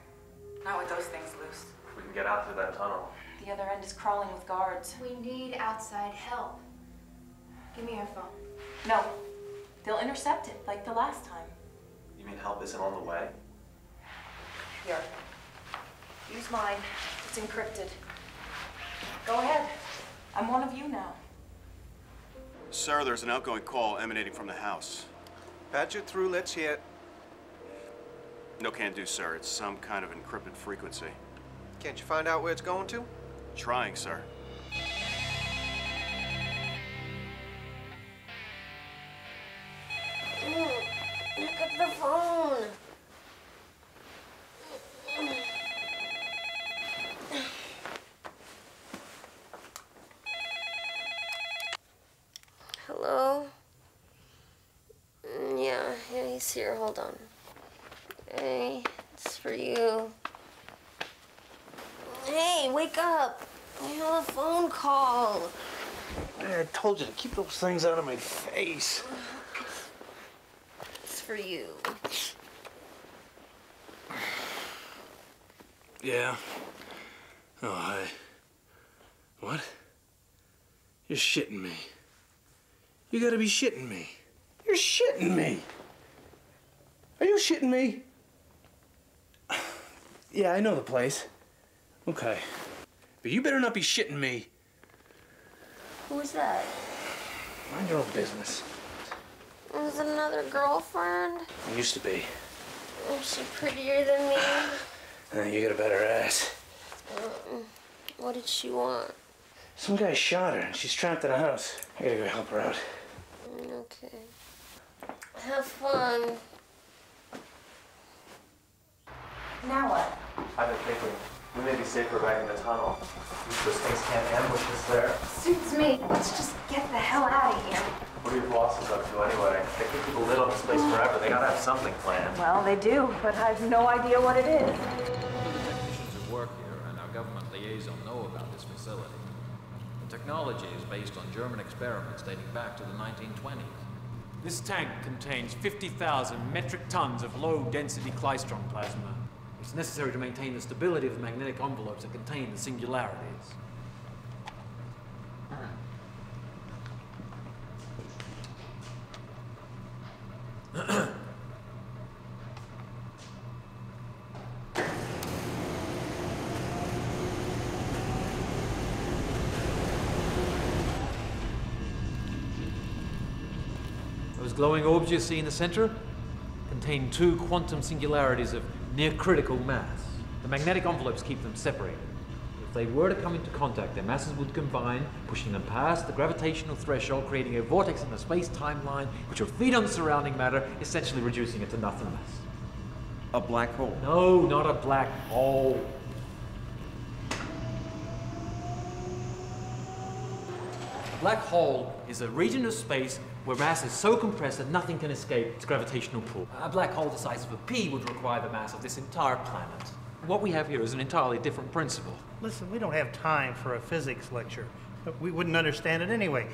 Speaker 8: Not with those things loose.
Speaker 4: We can get out through that tunnel.
Speaker 27: The other end is crawling with guards.
Speaker 18: We need outside help. Give me your phone.
Speaker 27: No, they'll intercept it like the last time.
Speaker 4: You mean help isn't on the way?
Speaker 27: Here, use mine. It's encrypted. Go ahead. I'm one of you now.
Speaker 16: Sir, there's an outgoing call emanating from the house.
Speaker 10: Patch it through, let's hear it.
Speaker 16: No can do, sir. It's some kind of encrypted frequency.
Speaker 10: Can't you find out where it's going to?
Speaker 16: Trying, sir.
Speaker 18: Look at the phone. Hello? Mm, Yeah, here. Hold on. Hey, it's for you. Hey, wake up. I have a phone call.
Speaker 24: I told you to keep those things out of my face.
Speaker 18: It's for you.
Speaker 24: Yeah. Oh, hi. What? You're shitting me. You gotta be shitting me. You're shitting me. Are you shitting me? Yeah, I know the place. Okay. But you better not be shitting me.
Speaker 18: Who's that?
Speaker 24: Mind your own business.
Speaker 18: Is it another girlfriend?
Speaker 24: It used to be.
Speaker 18: Is she prettier than me?
Speaker 24: Uh, you got a better ass.
Speaker 18: Mm, What did she want?
Speaker 24: Some guy shot her and she's trapped in a house. I gotta go help her out.
Speaker 18: Mm, Okay. Have fun.
Speaker 27: Now what?
Speaker 4: I've been thinking we may be safer back in the tunnel. Those things can't ambush us there.
Speaker 18: Suits me. Let's just get the hell out of here.
Speaker 4: What are your bosses up to anyway? They can't keep a lid on this place forever. They gotta have something planned.
Speaker 26: Well, they do, but I've no idea what it is.
Speaker 22: Technicians who work here and our government liaison know about this facility. The technology is based on German experiments dating back to the 1920s.
Speaker 28: This tank contains 50,000 metric tons of low-density klystron plasma.
Speaker 22: It's necessary to maintain the stability of the magnetic envelopes that contain the singularities. Those glowing orbs you see in the center contain two quantum singularities of near critical mass. The magnetic envelopes keep them separated. If they were to come into contact, their masses would combine, pushing them past the gravitational threshold, creating a vortex in the space-time line, which would feed on the surrounding matter, essentially reducing it to nothingness.
Speaker 23: A black hole?
Speaker 22: No, not a black hole. A black hole is a region of space where mass is so compressed that nothing can escape its gravitational pull. A black hole the size of a pea would require the mass of this entire planet. What we have here is an entirely different principle.
Speaker 20: Listen, we don't have time for a physics lecture. But we wouldn't understand it anyway.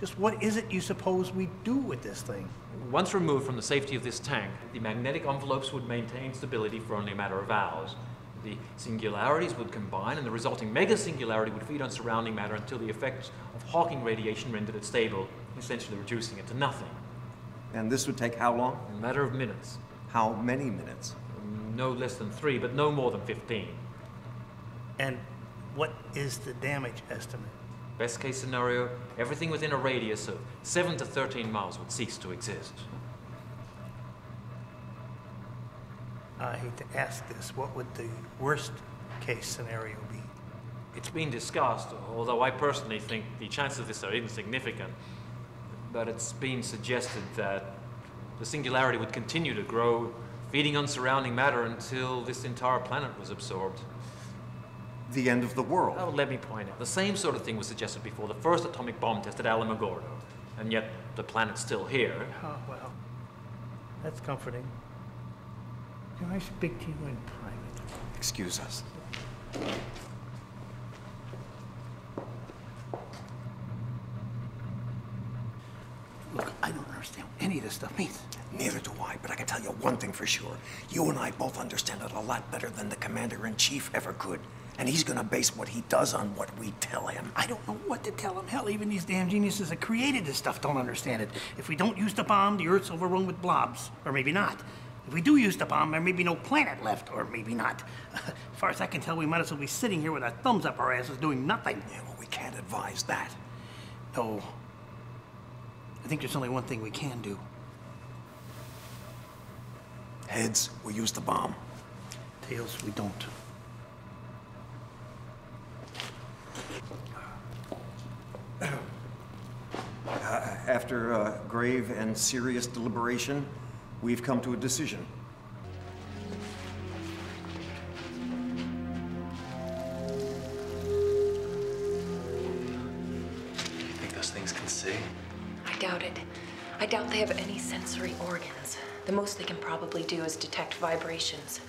Speaker 20: Just what is it you suppose we do with this thing?
Speaker 22: Once removed from the safety of this tank, the magnetic envelopes would maintain stability for only a matter of hours. The singularities would combine, and the resulting mega singularity would feed on surrounding matter until the effects of Hawking radiation rendered it stable, essentially reducing it to nothing.
Speaker 23: And this would take how long?
Speaker 22: A matter of minutes.
Speaker 23: How many minutes?
Speaker 22: No less than three, but no more than 15.
Speaker 20: And what is the damage estimate?
Speaker 22: Best case scenario, everything within a radius of 7 to 13 miles would cease to exist.
Speaker 20: I hate to ask this. What would the worst case scenario be?
Speaker 22: It's been discussed, although I personally think the chances of this are insignificant. But it's been suggested that the singularity would continue to grow, feeding on surrounding matter until this entire planet was absorbed.
Speaker 23: The end of the world?
Speaker 22: Oh, let me point out. The same sort of thing was suggested before the first atomic bomb test at Alamogordo. And yet, the planet's still here.
Speaker 20: Oh, well. That's comforting. Can I speak to you in private?
Speaker 23: Excuse us.
Speaker 20: Look, I don't understand what any of this stuff means.
Speaker 6: Neither do I, but I can tell you one thing for sure. You and I both understand it a lot better than the Commander-in-Chief ever could. And he's gonna base what he does on what we tell him.
Speaker 20: I don't know what to tell him. Hell, even these damn geniuses that created this stuff don't understand it. If we don't use the bomb, the Earth's overrun with blobs. Or maybe not. If we do use the bomb, there may be no planet left, or maybe not. as far as I can tell, we might as well be sitting here with our thumbs up our asses doing nothing.
Speaker 6: Yeah, well, we can't advise that.
Speaker 20: No. I think there's only one thing we can do.
Speaker 6: Heads, we use the bomb.
Speaker 20: Tails, we don't.
Speaker 23: Uh, after uh, grave and serious deliberation, we've come to a decision.
Speaker 4: You think those things can see?
Speaker 27: I doubt it. I doubt they have any sensory organs. The most they can probably do is detect vibrations.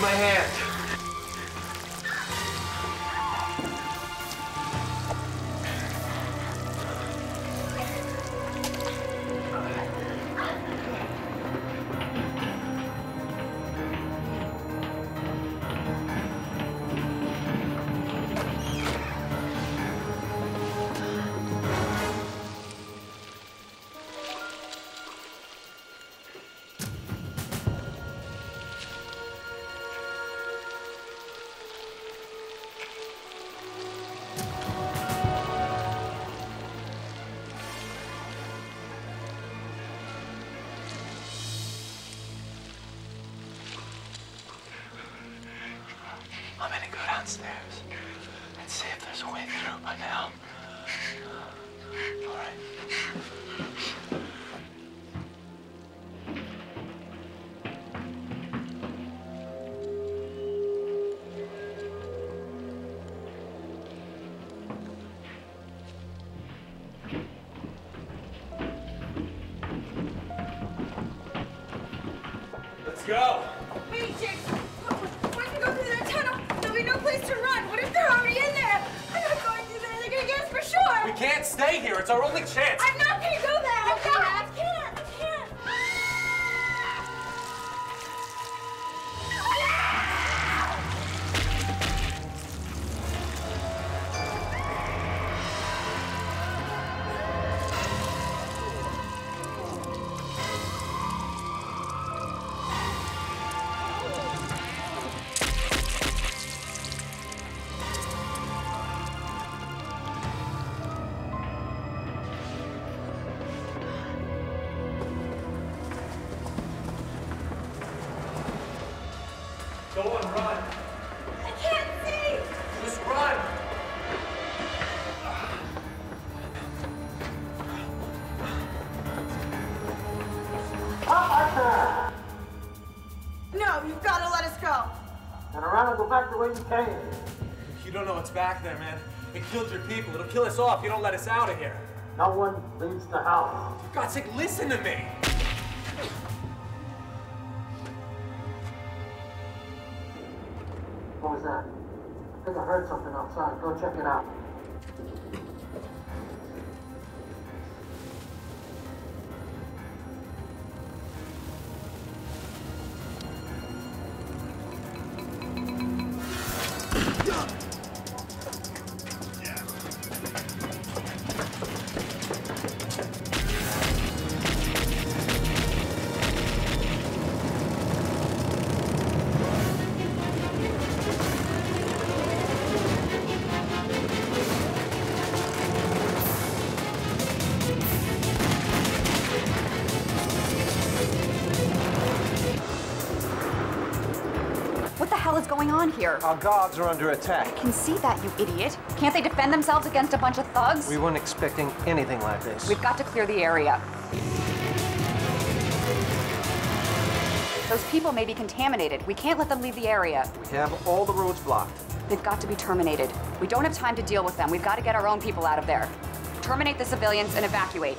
Speaker 4: My hand.
Speaker 22: Stay here. It's our only chance.
Speaker 8: I'm
Speaker 22: what's back there, man. It killed your people. It'll kill us all if you don't let us out of here.
Speaker 29: No one leaves the house.
Speaker 22: For God's sake, listen to me.
Speaker 29: What was that? I think I heard something outside. Go check it out.
Speaker 14: Here?
Speaker 10: Our guards are under attack.
Speaker 14: I can see that, you idiot. Can't they defend themselves against a bunch of thugs?
Speaker 10: We weren't expecting anything like this.
Speaker 14: We've got to clear the area. Those people may be contaminated. We can't let them leave the area.
Speaker 10: We have all the roads blocked.
Speaker 14: They've got to be terminated. We don't have time to deal with them. We've got to get our own people out of there. Terminate the civilians and evacuate.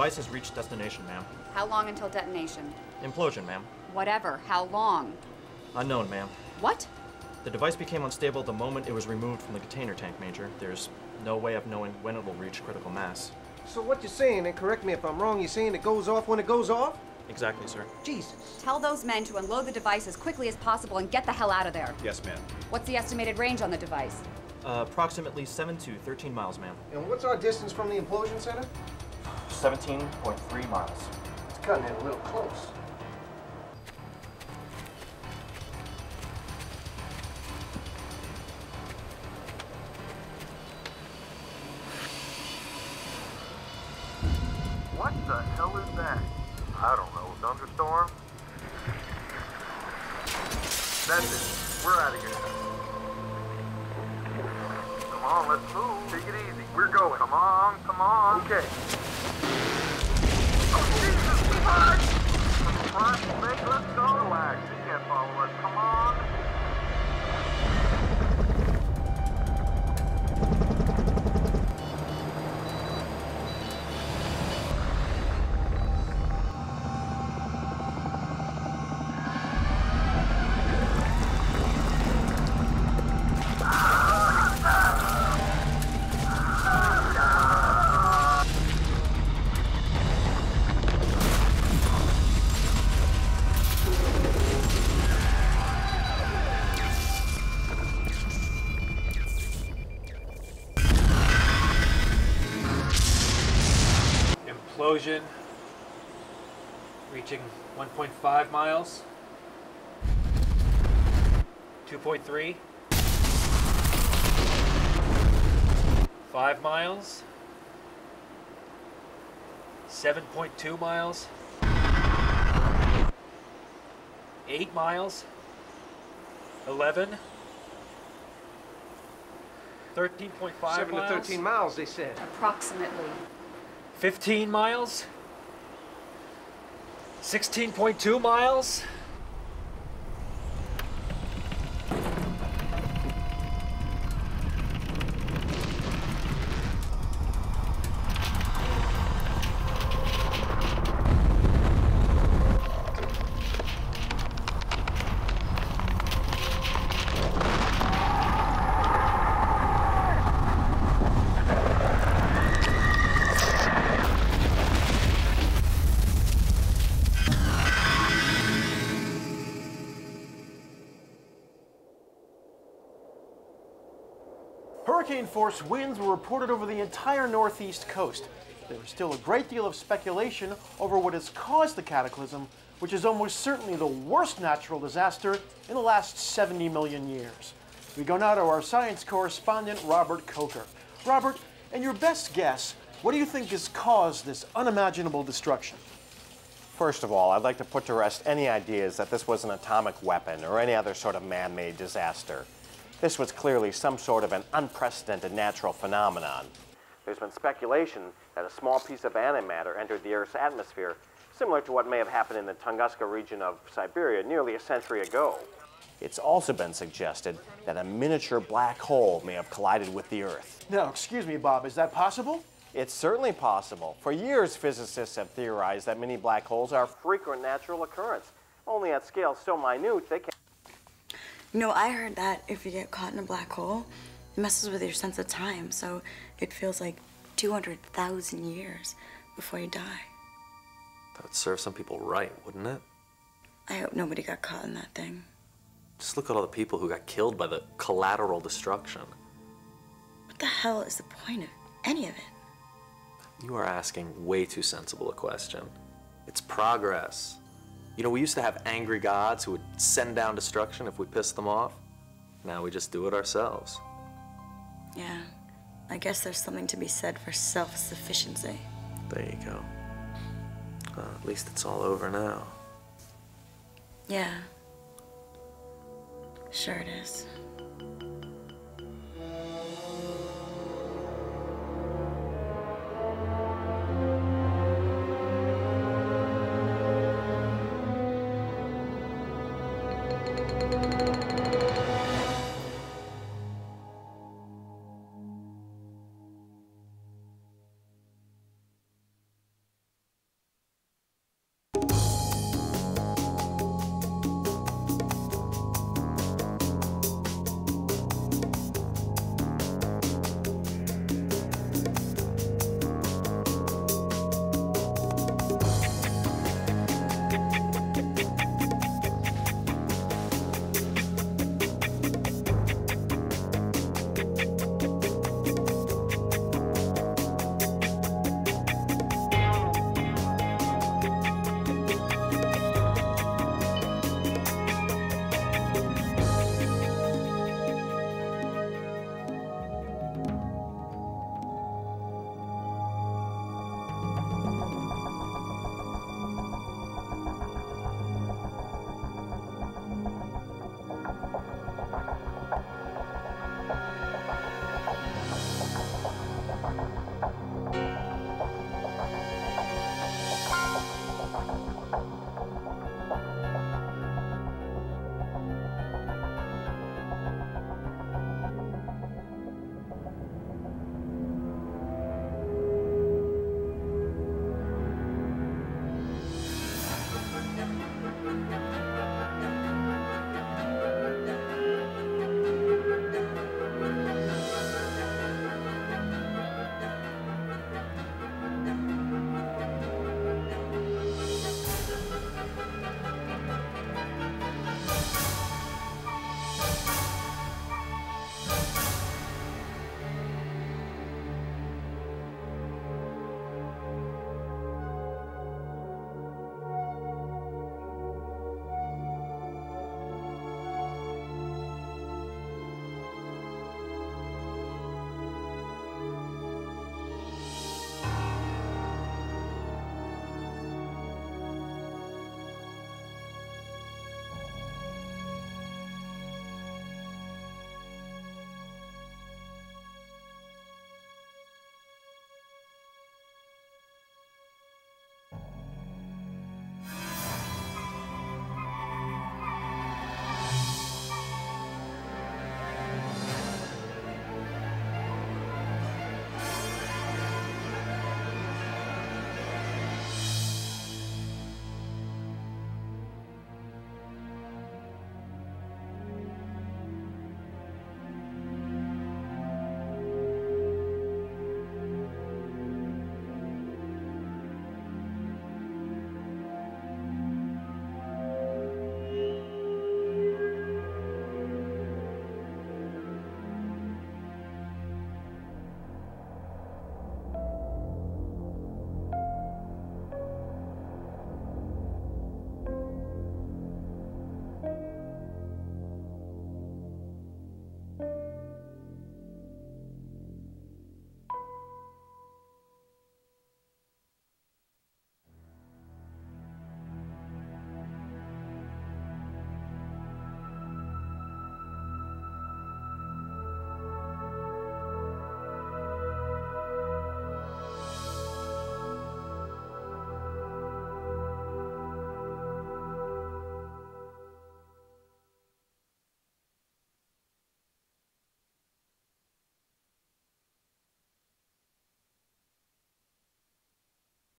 Speaker 19: Device has reached destination, ma'am.
Speaker 14: How long until detonation?
Speaker 19: Implosion, ma'am.
Speaker 14: Whatever. How long?
Speaker 19: Unknown, ma'am.
Speaker 14: What?
Speaker 19: The device became unstable the moment it was removed from the container tank, Major. There's no way of knowing when it will reach critical mass.
Speaker 10: So what you're saying, and correct me if I'm wrong, you're saying it goes off when it goes off?
Speaker 19: Exactly, sir.
Speaker 10: Jesus.
Speaker 14: Tell those men to unload the device as quickly as possible and get the hell out of there.
Speaker 19: Yes, ma'am.
Speaker 14: What's the estimated range on the device?
Speaker 19: Uh, approximately 7 to 13 miles, ma'am.
Speaker 10: And what's our distance from the implosion center?
Speaker 19: 17.3 miles.
Speaker 10: It's cutting it a little close.
Speaker 12: 1.5 miles. 2.3. 5 miles. 7.2 miles. 8 miles. 11. 13.5
Speaker 10: Seven to 13 miles, they said.
Speaker 14: Approximately.
Speaker 12: 15 miles. 16.2 miles.
Speaker 30: Force winds were reported over the entire northeast coast. There is still a great deal of speculation over what has caused the cataclysm, which is almost certainly the worst natural disaster in the last 70 million years. We go now to our science correspondent, Robert Coker. Robert, in your best guess, what do you think has caused this unimaginable destruction?
Speaker 31: First of all, I'd like to put to rest any ideas that this was an atomic weapon or any other sort of man made disaster. This was clearly some sort of an unprecedented natural phenomenon. There's been speculation that a small piece of antimatter entered the Earth's atmosphere, similar to what may have happened in the Tunguska region of Siberia nearly a century ago. It's also been suggested that a miniature black hole may have collided with the Earth.
Speaker 30: Now, excuse me, Bob, is that possible?
Speaker 31: It's certainly possible. For years, physicists have theorized that mini black holes are a frequent natural occurrence, only at scales so minute they can't.
Speaker 8: You know, I heard that if you get caught in a black hole, it messes with your sense of time, so it feels like 200,000 years before you die.
Speaker 4: That would serve some people right, wouldn't it?
Speaker 8: I hope nobody got caught in that thing.
Speaker 4: Just look at all the people who got killed by the collateral destruction.
Speaker 8: What the hell is the point of any of it?
Speaker 4: You are asking way too sensible a question. It's progress. You know, we used to have angry gods who would send down destruction if we pissed them off. Now we just do it ourselves.
Speaker 8: Yeah, I guess there's something to be said for self sufficiency.
Speaker 4: There you go. At least it's all over now.
Speaker 8: Yeah. Sure it is.